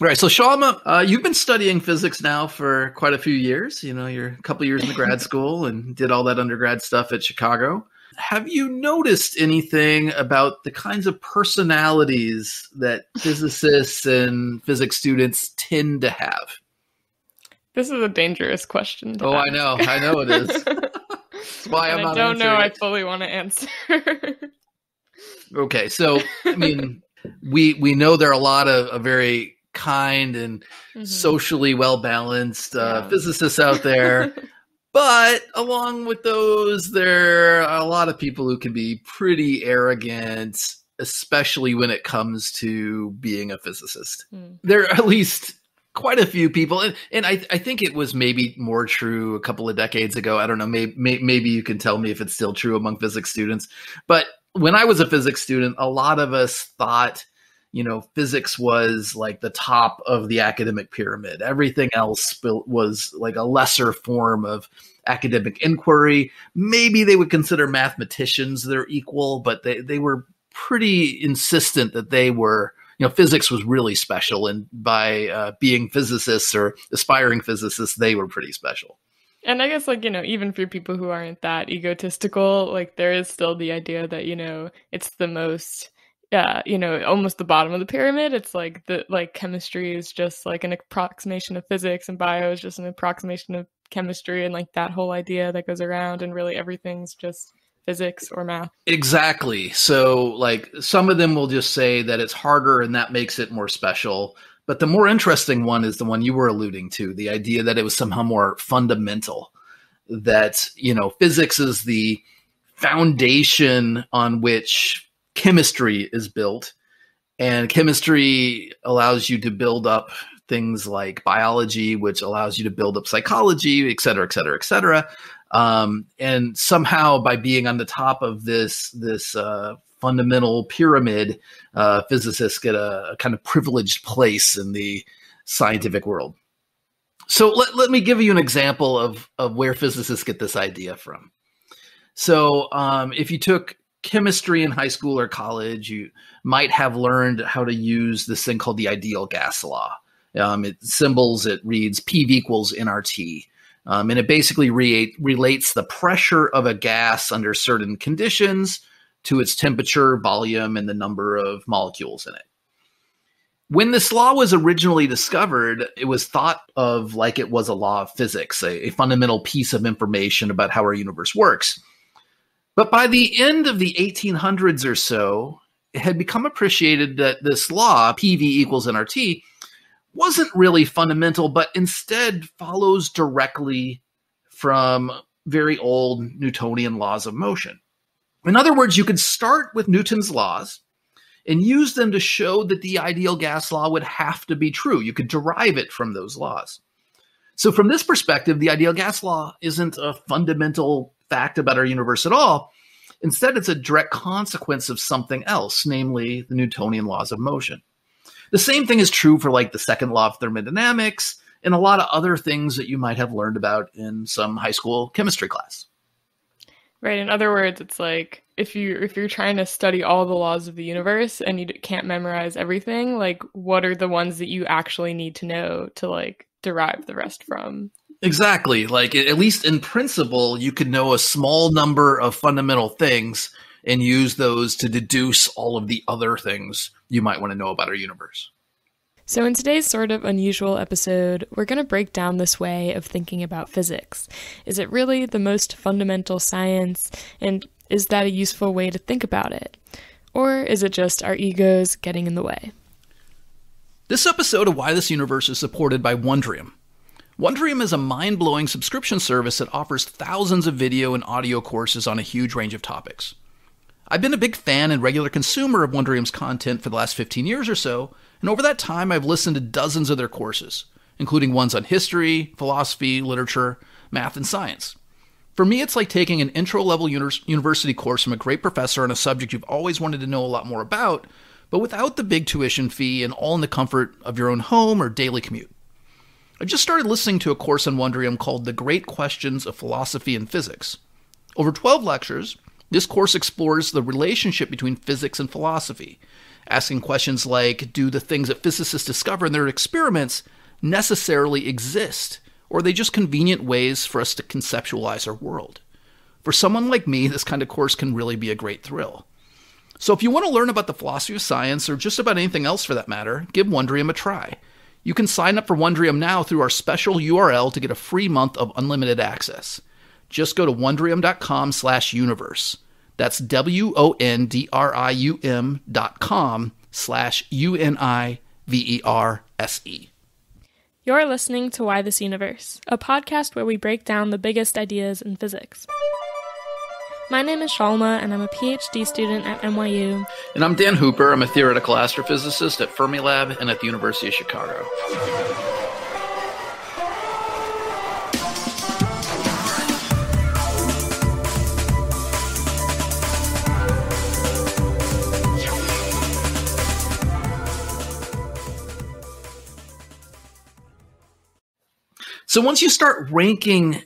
Right. So, Shalma, uh, you've been studying physics now for quite a few years. You know, you're a couple years in the grad school and did all that undergrad stuff at Chicago. Have you noticed anything about the kinds of personalities that physicists and physics students tend to have? This is a dangerous question. oh, ask. I know. I know it is. That's why I'm I don't know. It. I fully want to answer. okay, so I mean, we we know there are a lot of, of very kind and mm-hmm. socially well balanced uh, yeah. physicists out there. but along with those, there are a lot of people who can be pretty arrogant, especially when it comes to being a physicist. Mm. There are at least quite a few people, and, and I, I, think it was maybe more true a couple of decades ago. I don't know. Maybe, maybe you can tell me if it's still true among physics students. But when I was a physics student, a lot of us thought you know, physics was like the top of the academic pyramid. Everything else was like a lesser form of academic inquiry. Maybe they would consider mathematicians their equal, but they, they were pretty insistent that they were, you know, physics was really special. And by uh, being physicists or aspiring physicists, they were pretty special. And I guess, like, you know, even for people who aren't that egotistical, like, there is still the idea that, you know, it's the most yeah, you know, almost the bottom of the pyramid. It's like the like chemistry is just like an approximation of physics and bio is just an approximation of chemistry and like that whole idea that goes around and really everything's just physics or math. Exactly. So like some of them will just say that it's harder and that makes it more special. But the more interesting one is the one you were alluding to, the idea that it was somehow more fundamental. That, you know, physics is the foundation on which chemistry is built. And chemistry allows you to build up things like biology, which allows you to build up psychology, et cetera, et cetera, et cetera. Um, and somehow by being on the top of this this uh, fundamental pyramid, uh, physicists get a, a, kind of privileged place in the scientific world. So let, let me give you an example of, of where physicists get this idea from. So um, if you took chemistry in high school or college, you might have learned how to use this thing called the ideal gas law. Um, it symbols it reads PV equals nRT. Um, and it basically re- relates the pressure of a gas under certain conditions to its temperature, volume, and the number of molecules in it. When this law was originally discovered, it was thought of like it was a law of physics, a, a fundamental piece of information about how our universe works. But by the end of the 1800s or so, it had become appreciated that this law, PV equals nRT, wasn't really fundamental, but instead follows directly from very old Newtonian laws of motion. In other words, you could start with Newton's laws and use them to show that the ideal gas law would have to be true. You could derive it from those laws. So, from this perspective, the ideal gas law isn't a fundamental fact about our universe at all. Instead, it's a direct consequence of something else, namely the Newtonian laws of motion. The same thing is true for like the second law of thermodynamics and a lot of other things that you might have learned about in some high school chemistry class. Right. In other words, it's like if you if you're trying to study all the laws of the universe and you can't memorize everything, like what are the ones that you actually need to know to like derive the rest from? Exactly. Like at least in principle, you could know a small number of fundamental things and use those to deduce all of the other things you might want to know about our universe. So, in today's sort of unusual episode, we're going to break down this way of thinking about physics. Is it really the most fundamental science? And is that a useful way to think about it? Or is it just our egos getting in the way? This episode of Why This Universe is supported by Wondrium. Wondrium is a mind blowing subscription service that offers thousands of video and audio courses on a huge range of topics. I've been a big fan and regular consumer of Wondrium's content for the last 15 years or so, and over that time I've listened to dozens of their courses, including ones on history, philosophy, literature, math, and science. For me, it's like taking an intro level university course from a great professor on a subject you've always wanted to know a lot more about, but without the big tuition fee and all in the comfort of your own home or daily commute. I just started listening to a course on Wondrium called The Great Questions of Philosophy and Physics. Over 12 lectures, this course explores the relationship between physics and philosophy, asking questions like Do the things that physicists discover in their experiments necessarily exist? Or are they just convenient ways for us to conceptualize our world? For someone like me, this kind of course can really be a great thrill. So if you want to learn about the philosophy of science, or just about anything else for that matter, give Wondrium a try. You can sign up for Wondrium now through our special URL to get a free month of unlimited access. Just go to wondrium.com slash universe. That's W-O-N-D-R-I-U-M dot com slash U-N-I-V-E-R-S-E. You're listening to Why This Universe, a podcast where we break down the biggest ideas in physics. My name is Shalma, and I'm a PhD student at NYU. And I'm Dan Hooper. I'm a theoretical astrophysicist at Fermilab and at the University of Chicago. So once you start ranking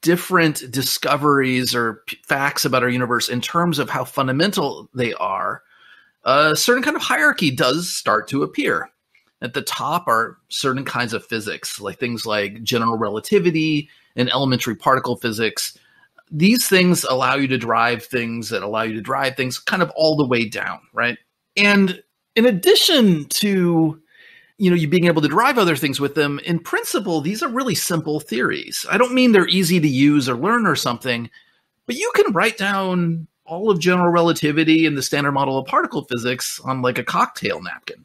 different discoveries or p- facts about our universe in terms of how fundamental they are, a certain kind of hierarchy does start to appear. At the top are certain kinds of physics, like things like general relativity and elementary particle physics. These things allow you to drive things that allow you to drive things kind of all the way down, right? And in addition to you know, you being able to drive other things with them, in principle, these are really simple theories. I don't mean they're easy to use or learn or something, but you can write down all of general relativity and the standard model of particle physics on like a cocktail napkin.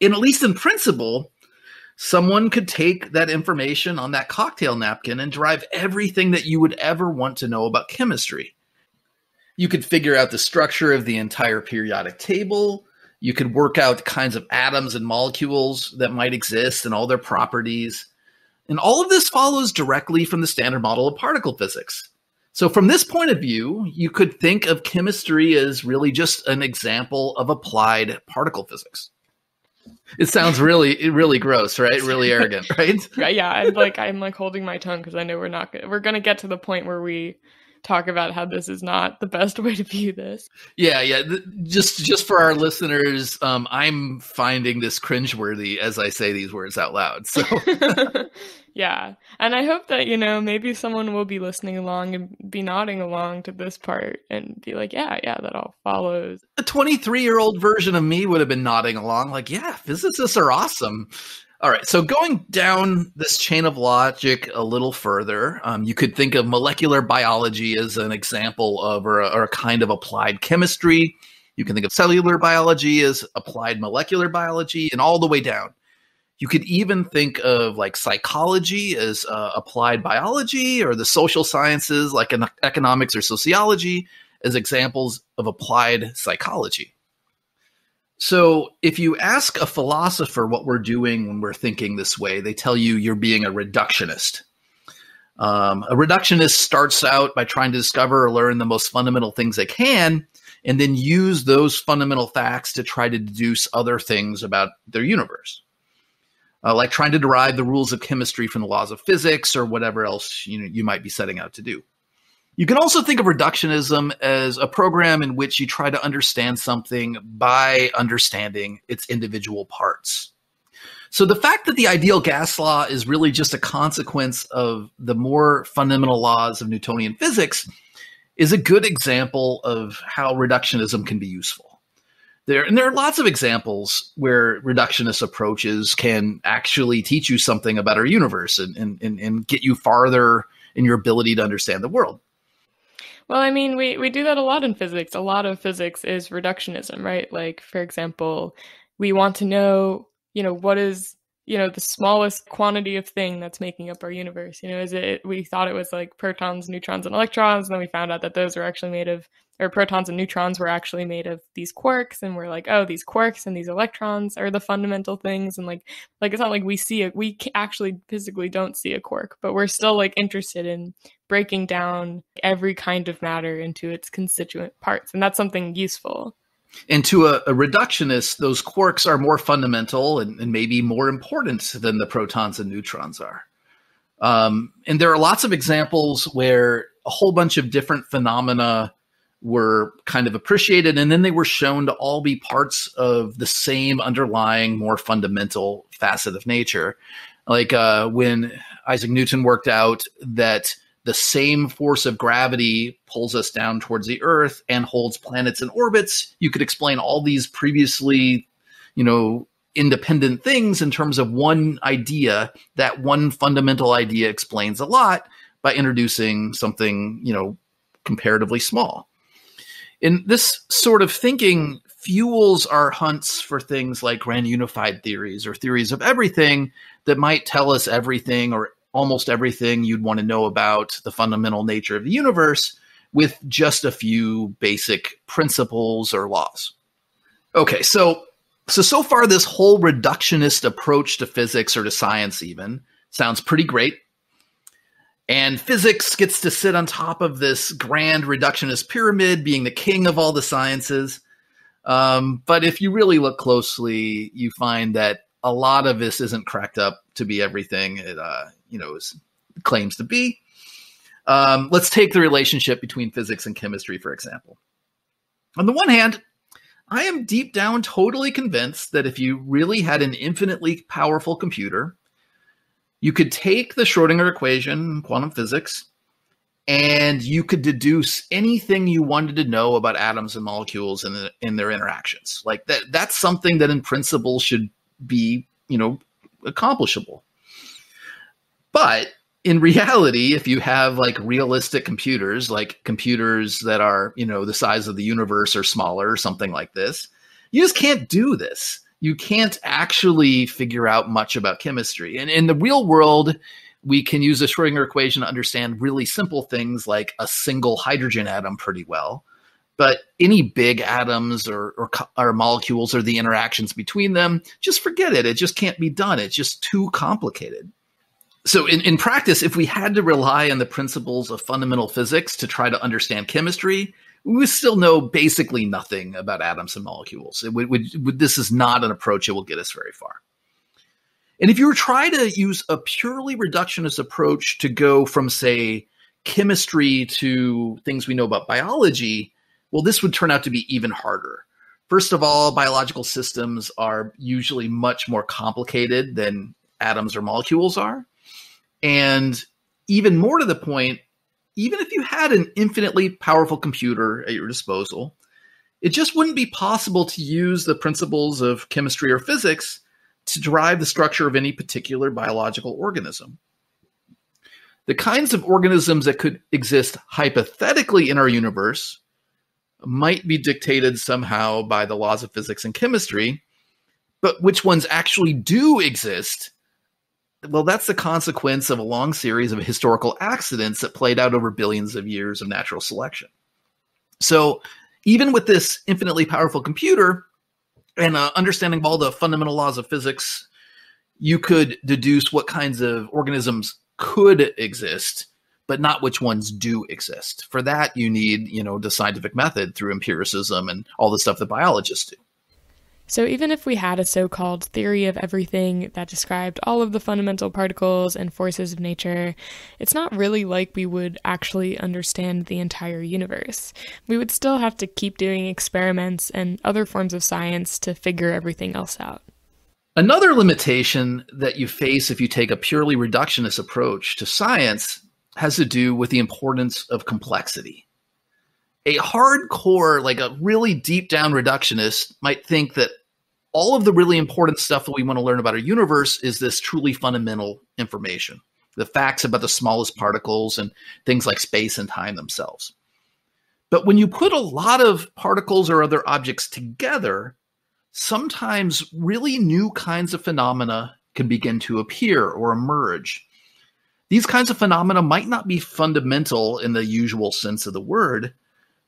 And at least in principle, someone could take that information on that cocktail napkin and derive everything that you would ever want to know about chemistry. You could figure out the structure of the entire periodic table you could work out kinds of atoms and molecules that might exist and all their properties. And all of this follows directly from the standard model of particle physics. So, from this point of view, you could think of chemistry as really just an example of applied particle physics. It sounds really, really gross, right? Really arrogant, right? yeah, I'm like, I'm like holding my tongue because I know we're not. We're going to get to the point where we talk about how this is not the best way to view this. Yeah, yeah. Just just for our listeners, um, I'm finding this cringeworthy as I say these words out loud. So yeah, and I hope that you know maybe someone will be listening along and be nodding along to this part and be like, yeah, yeah, that all follows. A 23 year old version of me would have been nodding along, like, yeah, physicists are awesome. All right, so going down this chain of logic a little further, um, you could think of molecular biology as an example of or a, or a, kind of applied chemistry. You can think of cellular biology as applied molecular biology, and all the way down. You could even think of like psychology as uh, applied biology, or the social sciences like economics or sociology as examples of applied psychology. So, if you ask a philosopher what we're doing when we're thinking this way, they tell you you're being a reductionist. Um, a reductionist starts out by trying to discover or learn the most fundamental things they can, and then use those fundamental facts to try to deduce other things about their universe. Uh, like trying to derive the rules of chemistry from the laws of physics or whatever else you know you might be setting out to do. You can also think of reductionism as a program in which you try to understand something by understanding its individual parts. So the fact that the ideal gas law is really just a consequence of the more fundamental laws of Newtonian physics is a good example of how reductionism can be useful. There, and there are lots of examples where reductionist approaches can actually teach you something about our universe and, and, and get you farther in your ability to understand the world. Well, I mean, we, we do that a lot in physics. A lot of physics is reductionism, right? Like, for example, we want to know, you know, what is, you know, the smallest quantity of thing that's making up our universe. You know, is it, we thought it was like protons, neutrons, and electrons, and then we found out that those are actually made of or protons and neutrons were actually made of these quarks and we're like oh these quarks and these electrons are the fundamental things and like like it's not like we see it we actually physically don't see a quark but we're still like interested in breaking down every kind of matter into its constituent parts and that's something useful and to a, a reductionist those quarks are more fundamental and, and maybe more important than the protons and neutrons are. Um, and there are lots of examples where a whole bunch of different phenomena were kind of appreciated and then they were shown to all be parts of the same underlying more fundamental facet of nature. Like uh, when isaac newton worked out that the same force of gravity pulls us down towards the earth and holds planets in orbits. You could explain all these previously you know independent things in terms of one idea. That one fundamental idea explains a lot by introducing something you know comparatively small. And this sort of thinking fuels our hunts for things like grand unified theories or theories of everything that might tell us everything or almost everything you'd want to know about the fundamental nature of the universe with just a few basic principles or laws. Okay, so so so far this whole reductionist approach to physics or to science even sounds pretty great and physics gets to sit on top of this grand reductionist pyramid, being the king of all the sciences. Um, but if you really look closely, you find that a lot of this isn't cracked up to be everything it, uh, you know, is, claims to be. Um, let's take the relationship between physics and chemistry, for example. On the one hand, I am deep down totally convinced that if you really had an infinitely powerful computer, you could take the Schrodinger equation, in quantum physics, and you could deduce anything you wanted to know about atoms and molecules and in, in their interactions. Like that that's something that in principle should be, you know, accomplishable. But in reality, if you have like realistic computers, like computers that are, you know, the size of the universe or smaller or something like this, you just can't do this you can't actually figure out much about chemistry. And in the real world, we can use the Schrodinger equation to understand really simple things like a single hydrogen atom pretty well. But any big atoms or, or, or, molecules or the interactions between them, just forget it. It just can't be done. It's just too complicated. So, in, in practice, if we had to rely on the principles of fundamental physics to try to understand chemistry, we still know basically nothing about atoms and molecules. It would, would, this is not an approach that will get us very far. And if you were trying to use a purely reductionist approach to go from, say, chemistry to things we know about biology, well, this would turn out to be even harder. First of all, biological systems are usually much more complicated than atoms or molecules are. And even more to the point, even if you had an infinitely powerful computer at your disposal, it just wouldn't be possible to use the principles of chemistry or physics to derive the structure of any particular biological organism. The kinds of organisms that could exist hypothetically in our universe might be dictated somehow by the laws of physics and chemistry, but which ones actually do exist well, that's the consequence of a long series of historical accidents that played out over billions of years of natural selection. So, even with this infinitely powerful computer and uh, understanding all the fundamental laws of physics, you could deduce what kinds of organisms could exist, but not which ones do exist. For that, you need, you know, the scientific method through empiricism and all the stuff that biologists do. So, even if we had a so called theory of everything that described all of the fundamental particles and forces of nature, it's not really like we would actually understand the entire universe. We would still have to keep doing experiments and other forms of science to figure everything else out. Another limitation that you face if you take a purely reductionist approach to science has to do with the importance of complexity a hardcore, like a really deep down reductionist might think that all of the really important stuff that we want to learn about our universe is this truly fundamental information the facts about the smallest particles and things like space and time themselves. But when you put a lot of particles or other objects together, sometimes really new kinds of phenomena can begin to appear or emerge. These kinds of phenomena might not be fundamental in the usual sense of the word,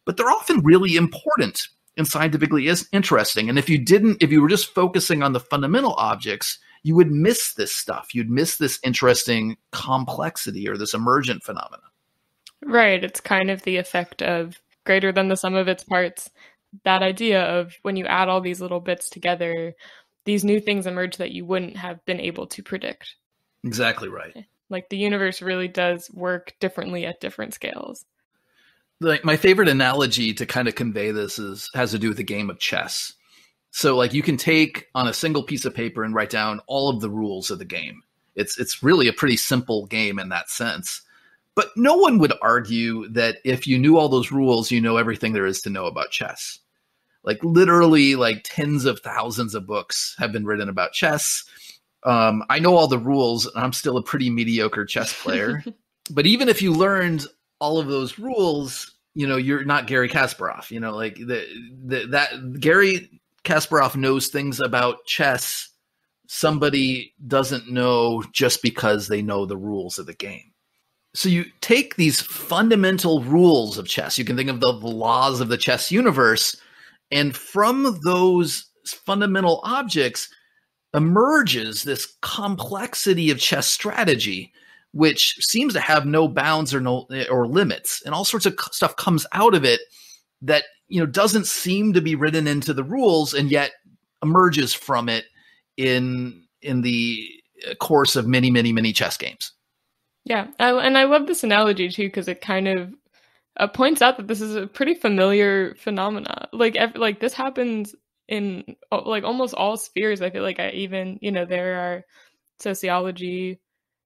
but they're often really important and scientifically is interesting. And if you didn't, if you were just focusing on the fundamental objects, you would miss this stuff. You'd miss this interesting complexity or this emergent phenomena. Right. It's kind of the effect of greater than the sum of its parts. That idea of when you add all these little bits together, these new things emerge that you wouldn't have been able to predict. Exactly right. Like the universe really does work differently at different scales. Like my favorite analogy to kind of convey this is has to do with the game of chess. So like you can take on a single piece of paper and write down all of the rules of the game. It's it's really a pretty simple game in that sense. But no one would argue that if you knew all those rules, you know everything there is to know about chess. Like literally like tens of thousands of books have been written about chess. Um, I know all the rules and I'm still a pretty mediocre chess player. but even if you learned all of those rules, you know, you're not Garry Kasparov. You know, like the, the that Garry Kasparov knows things about chess somebody doesn't know just because they know the rules of the game. So you take these fundamental rules of chess, you can think of the, the laws of the chess universe, and from those fundamental objects emerges this complexity of chess strategy which seems to have no bounds or no or limits and all sorts of stuff comes out of it that you know doesn't seem to be written into the rules and yet emerges from it in in the course of many many many chess games. Yeah I, and i love this analogy too because it kind of uh, points out that this is a pretty familiar phenomena. Like ev- like this happens in like almost all spheres i feel like i even you know there are sociology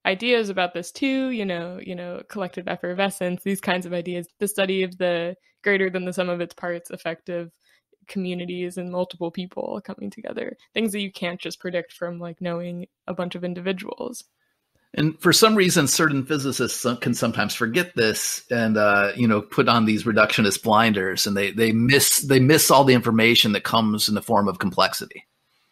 ideas about this too you know you know collective effervescence these kinds of ideas. The study of the greater than the sum of its parts effective communities and multiple people coming together. Things that you can't just predict from like knowing a bunch of individuals and for some reason certain physicists can sometimes forget this and uh, you know put on these reductionist blinders and they they miss they miss all the information that comes in the form of complexity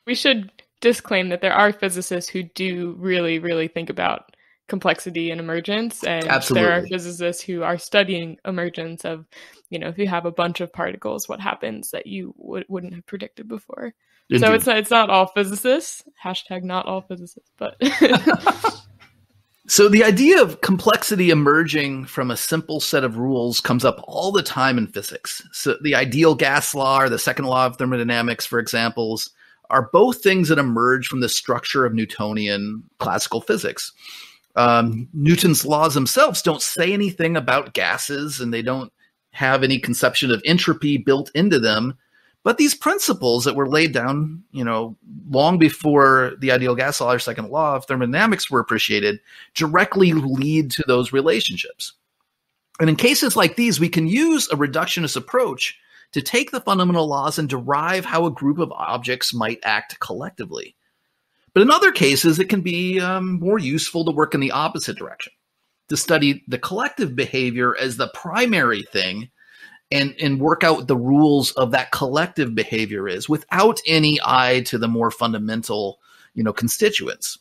we should disclaim that there are physicists who do really, really think about complexity and emergence. And Absolutely. there are physicists who are studying emergence of, you know, if you have a bunch of particles, what happens that you w- wouldn't have predicted before. Indeed. So it's not, it's not all physicists. Hashtag not all physicists, but. so the idea of complexity emerging from a simple set of rules comes up all the time in physics. So the ideal gas law or the second law of thermodynamics, for examples, are both things that emerge from the structure of Newtonian classical physics. Um, Newton's laws themselves don't say anything about gases and they don't have any conception of entropy built into them. But these principles that were laid down, you know, long before the ideal gas law or second law of thermodynamics were appreciated, directly lead to those relationships. And in cases like these, we can use a reductionist approach to take the fundamental laws and derive how a group of objects might act collectively. But in other cases, it can be um, more useful to work in the opposite direction, to study the collective behavior as the primary thing and, and work out the rules of that collective behavior is without any eye to the more fundamental, you know, constituents.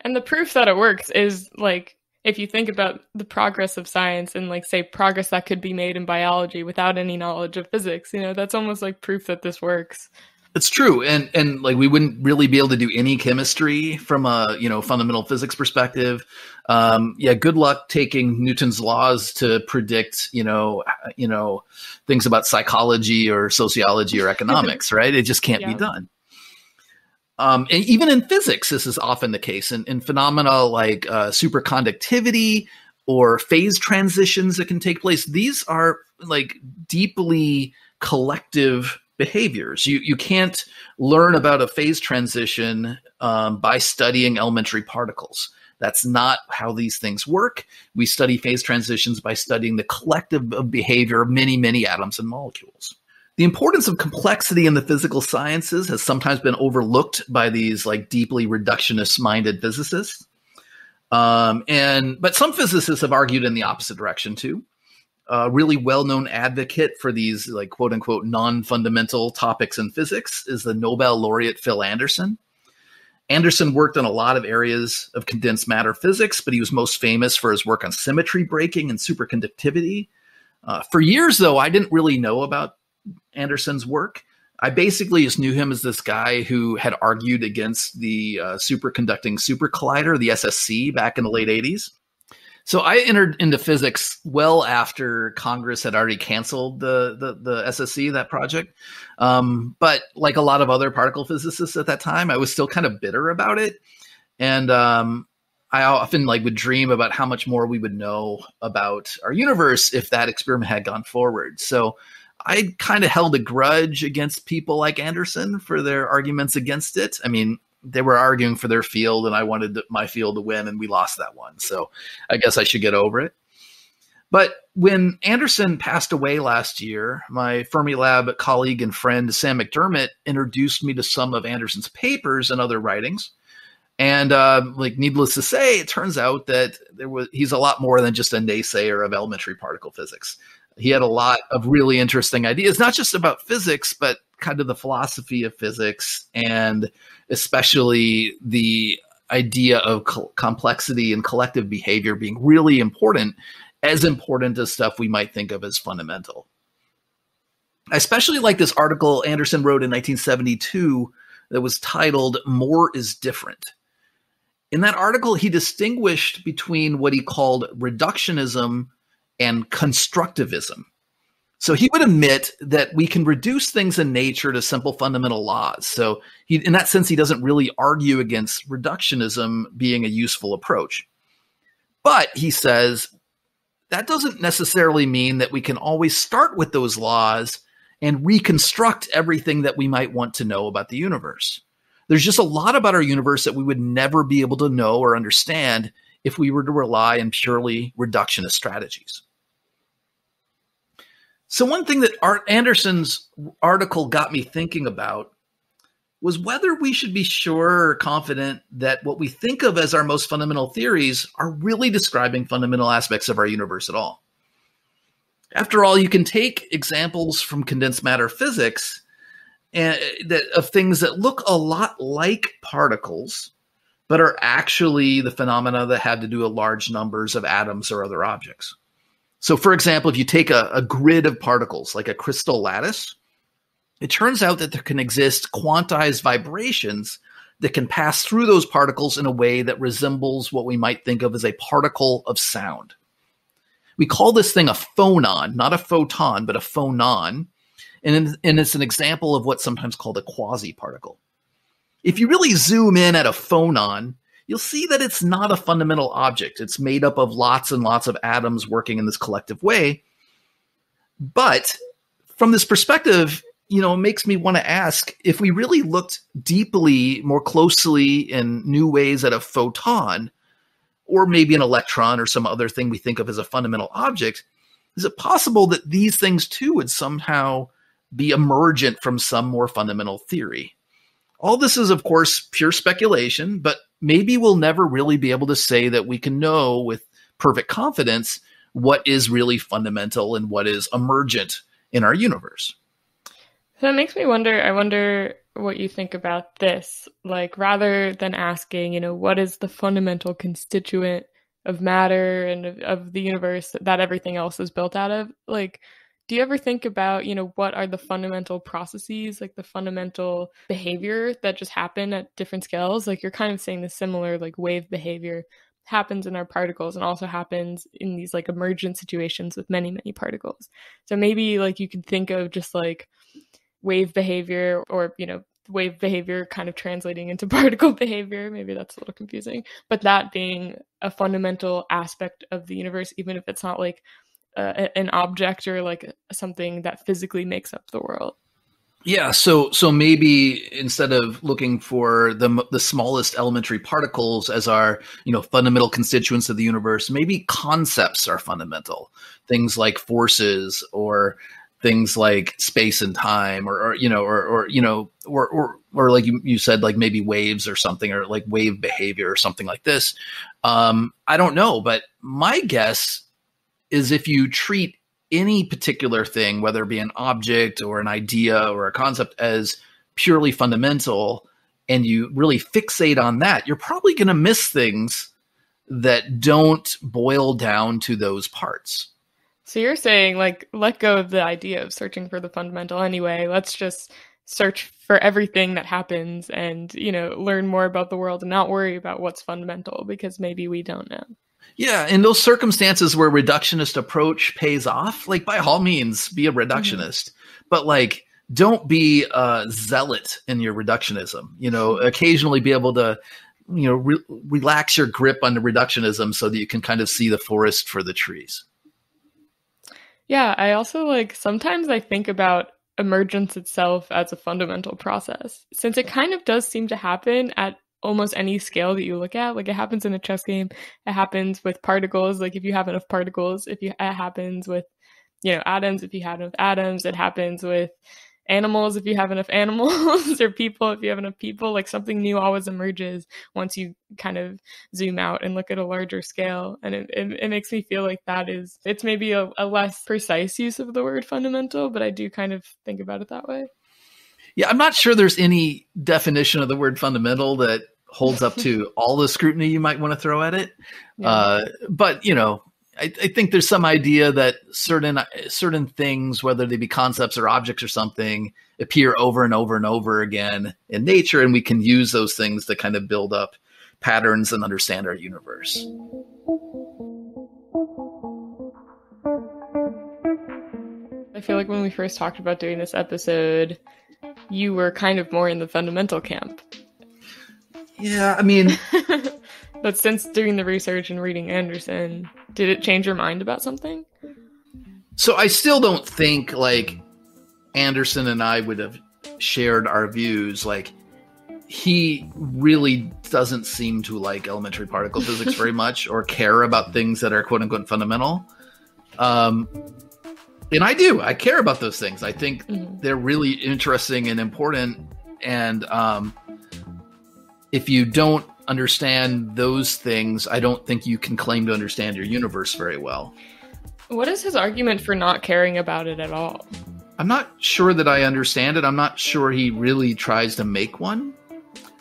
And the proof that it works is like if you think about the progress of science and like say progress that could be made in biology without any knowledge of physics you know that's almost like proof that this works it's true and and like we wouldn't really be able to do any chemistry from a you know fundamental physics perspective um yeah good luck taking newton's laws to predict you know you know things about psychology or sociology or economics right it just can't yeah. be done um, and even in physics, this is often the case. In, in phenomena like uh, superconductivity or phase transitions that can take place, these are like deeply collective behaviors. You you can't learn about a phase transition um, by studying elementary particles. That's not how these things work. We study phase transitions by studying the collective behavior of many, many atoms and molecules. The importance of complexity in the physical sciences has sometimes been overlooked by these like deeply reductionist minded physicists. Um, and but some physicists have argued in the opposite direction too. A really well-known advocate for these like quote unquote non-fundamental topics in physics is the Nobel laureate Phil Anderson. Anderson worked on a lot of areas of condensed matter physics, but he was most famous for his work on symmetry breaking and superconductivity. Uh, for years, though, I didn't really know about Anderson's work. I basically just knew him as this guy who had argued against the uh, superconducting super collider, the SSC, back in the late 80s. So I entered into physics well after Congress had already canceled the the, the SSC, that project. Um, but like a lot of other particle physicists at that time, I was still kind of bitter about it. And um, I often like would dream about how much more we would know about our universe if that experiment had gone forward. So I kind of held a grudge against people like Anderson for their arguments against it. I mean, they were arguing for their field, and I wanted my field to win, and we lost that one. So I guess I should get over it. But when Anderson passed away last year, my Fermilab colleague and friend Sam McDermott introduced me to some of Anderson's papers and other writings. And uh, like needless to say, it turns out that there was he's a lot more than just a naysayer of elementary particle physics. He had a lot of really interesting ideas, not just about physics, but kind of the philosophy of physics and especially the idea of co- complexity and collective behavior being really important as important as stuff we might think of as fundamental. I especially like this article Anderson wrote in 1972 that was titled More is Different. In that article, he distinguished between what he called reductionism and constructivism. So he would admit that we can reduce things in nature to simple fundamental laws. So he, in that sense, he doesn't really argue against reductionism being a useful approach. But he says that doesn't necessarily mean that we can always start with those laws and reconstruct everything that we might want to know about the universe. There's just a lot about our universe that we would never be able to know or understand if we were to rely on purely reductionist strategies. So, one thing that Art Anderson's article got me thinking about was whether we should be sure or confident that what we think of as our most fundamental theories are really describing fundamental aspects of our universe at all. After all, you can take examples from condensed matter physics and, eh, that, of things that look a lot like particles, but are actually the phenomena that have to do with large numbers of atoms or other objects. So, for example, if you take a, a grid of particles, like a crystal lattice, it turns out that there can exist quantized vibrations that can pass through those particles in a way that resembles what we might think of as a particle of sound. We call this thing a phonon, not a photon, but a phonon. And, and it's an example of what's sometimes called a quasi particle. If you really zoom in at a phonon, you'll see that it's not a fundamental object. It's made up of lots and lots of atoms working in this collective way. But from this perspective, you know, it makes me want to ask if we really looked deeply, more closely in new ways at a photon, or maybe an electron or some other thing we think of as a fundamental object, is it possible that these things too would somehow be emergent from some more fundamental theory? All this is, of course, pure speculation, but maybe we'll never really be able to say that we can know with perfect confidence what is really fundamental and what is emergent in our universe. So that makes me wonder. I wonder what you think about this. Like, rather than asking, you know, what is the fundamental constituent of matter and of, of the universe that everything else is built out of, like, do you ever think about, you know, what are the fundamental processes, like the fundamental behavior that just happen at different scales? Like, you're kind of saying the similar, like, wave behavior happens in our particles and also happens in these like emergent situations with many many particles. So maybe like you could think of just like wave behavior or you know wave behavior kind of translating into particle behavior. Maybe that's a little confusing. But that being a fundamental aspect of the universe even if it's not like uh, an object or like something that physically makes up the world. Yeah so so maybe instead of looking for the the smallest elementary particles as our you know fundamental constituents of the universe maybe concepts are fundamental. Things like forces or things like space and time or, or you know or, or you know or, or or like you, you said like maybe waves or something or like wave behavior or something like this. Um i don't know but my guess is if you treat any particular thing whether it be an object or an idea or a concept as purely fundamental and you really fixate on that you're probably going to miss things that don't boil down to those parts so you're saying like let go of the idea of searching for the fundamental anyway. Let's just search for everything that happens and, you know, learn more about the world and not worry about what's fundamental because maybe we don't know. Yeah, in those circumstances where reductionist approach pays off, like by all means be a reductionist. Mm-hmm. But like don't be a zealot in your reductionism. You know, occasionally be able to you know re- relax your grip on the reductionism so that you can kind of see the forest for the trees. Yeah, I also like sometimes I think about emergence itself as a fundamental process since it kind of does seem to happen at almost any scale that you look at. Like it happens in a chess game. It happens with particles. Like if you have enough particles if you it happens with you know atoms if you have enough atoms. It happens with animals if you have enough animals or people if you have enough people. Like something new always emerges once you kind of zoom out and look at a larger scale. And it, it, it makes me feel like that is it's maybe a, a less precise use of the word fundamental but i do kind of think about it that way. Yeah i'm not sure there's any definition of the word fundamental that holds up to all the scrutiny you might want to throw at it yeah. uh, but you know I, I, think there's some idea that certain certain things, whether they be concepts or objects or something, appear over and over and over again in nature, and we can use those things to kind of build up patterns and understand our universe. I feel like when we first talked about doing this episode, you were kind of more in the fundamental camp. Yeah, I mean, but since doing the research and reading Anderson, did it change your mind about something? So I still don't think like Anderson and I would have shared our views. Like he really doesn't seem to like elementary particle physics very much or care about things that are quote unquote fundamental. Um, and I do. I care about those things. I think mm-hmm. they're really interesting and important. And um, if you don't understand those things, I don't think you can claim to understand your universe very well. What is his argument for not caring about it at all? I'm not sure that I understand it. I'm not sure he really tries to make one.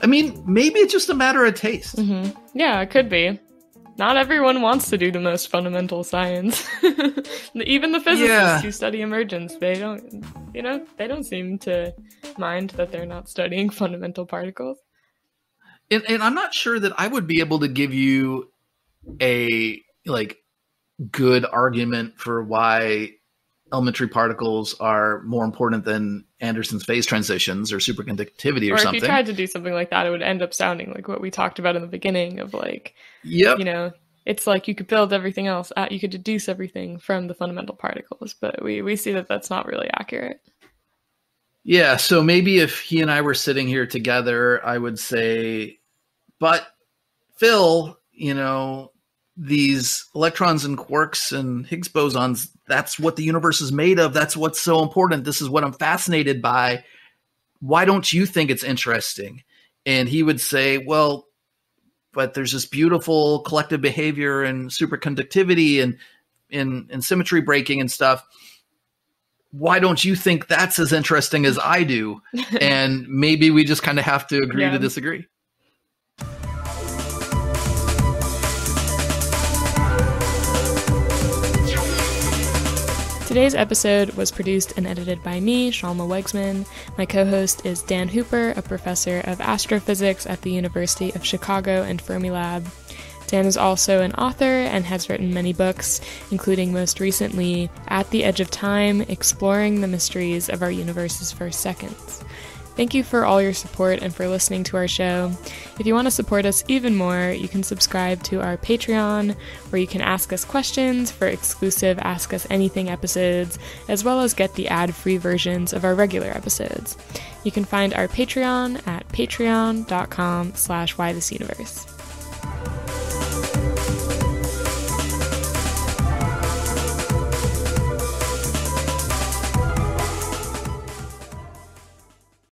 I mean, maybe it's just a matter of taste. Mm-hmm. Yeah, it could be. Not everyone wants to do the most fundamental science. Even the physicists yeah. who study emergence, they don't, you know, they don't seem to mind that they're not studying fundamental particles and, and I'm not sure that I would be able to give you a like good argument for why elementary particles are more important than Anderson's phase transitions or superconductivity or, or something. If you tried to do something like that, it would end up sounding like what we talked about in the beginning of like, yep. you know, it's like you could build everything else, uh, you could deduce everything from the fundamental particles, but we, we see that that's not really accurate. Yeah, so maybe if he and I were sitting here together, I would say but Phil, you know, these electrons and quarks and Higgs bosons, that's what the universe is made of. That's what's so important. This is what I'm fascinated by. Why don't you think it's interesting? And he would say, well, but there's this beautiful collective behavior and superconductivity and in and symmetry breaking and stuff. Why don't you think that's as interesting as I do? and maybe we just kind of have to agree yeah. to disagree. Today's episode was produced and edited by me, Shalma Wegsman. My co host is Dan Hooper, a professor of astrophysics at the University of Chicago and Fermilab. Dan is also an author and has written many books, including most recently At the Edge of Time Exploring the Mysteries of Our Universe's First Seconds. Thank you for all your support and for listening to our show. If you want to support us even more, you can subscribe to our Patreon, where you can ask us questions for exclusive Ask Us Anything episodes, as well as get the ad-free versions of our regular episodes. You can find our Patreon at patreon.com slash whythisuniverse.